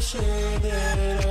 shaded